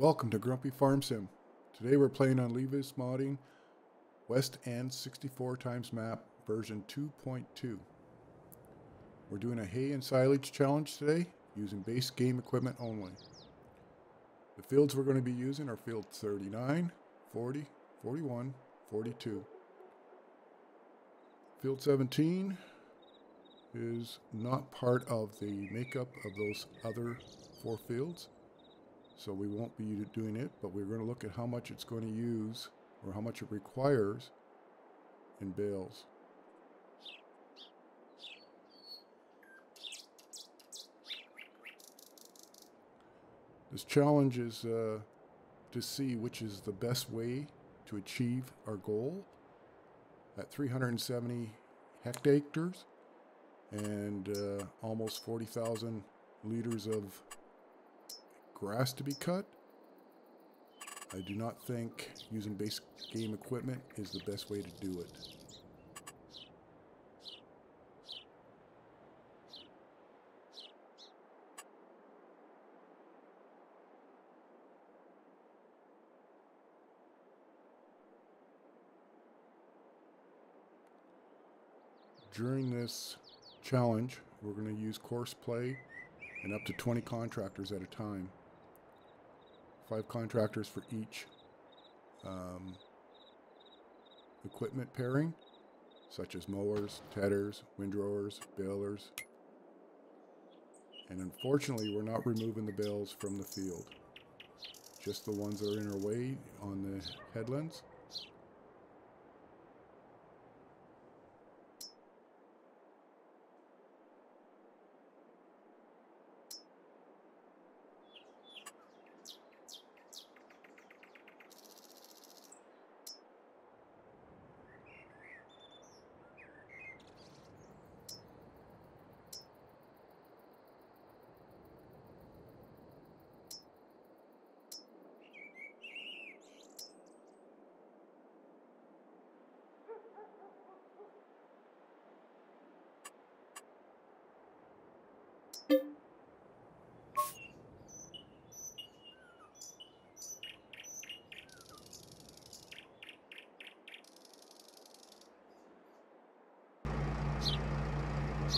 Welcome to Grumpy Farm Sim. Today we're playing on Levis Modding West End 64 times map version 2.2. We're doing a hay and silage challenge today using base game equipment only. The fields we're going to be using are field 39, 40, 41, 42. Field 17 is not part of the makeup of those other four fields. So we won't be doing it, but we're going to look at how much it's going to use or how much it requires in bales. This challenge is uh, to see which is the best way to achieve our goal at 370 hectares and uh, almost 40,000 liters of grass to be cut. I do not think using base game equipment is the best way to do it. During this challenge, we're going to use course play and up to 20 contractors at a time five contractors for each um, equipment pairing, such as mowers, tedders, windrowers, balers. And unfortunately, we're not removing the bales from the field. Just the ones that are in our way on the headlands.